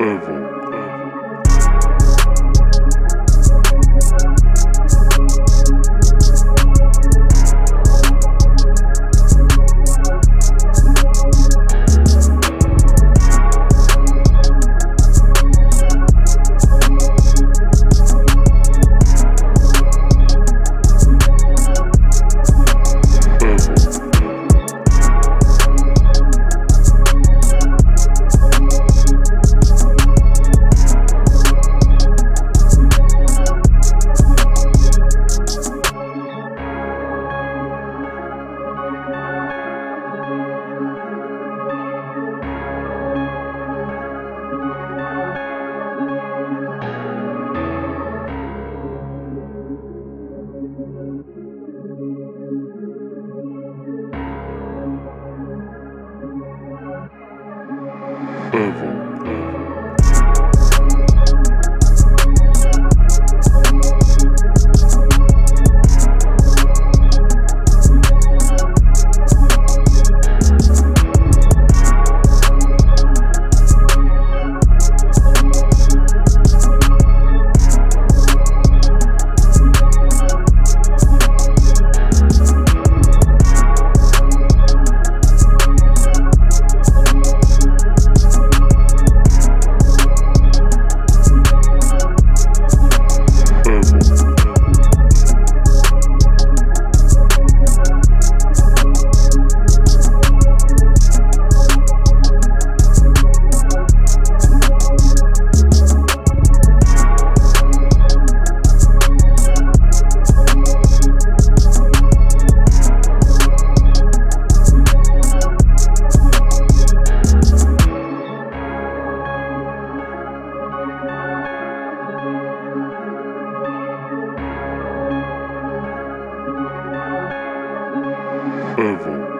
Ever. Evil. evil.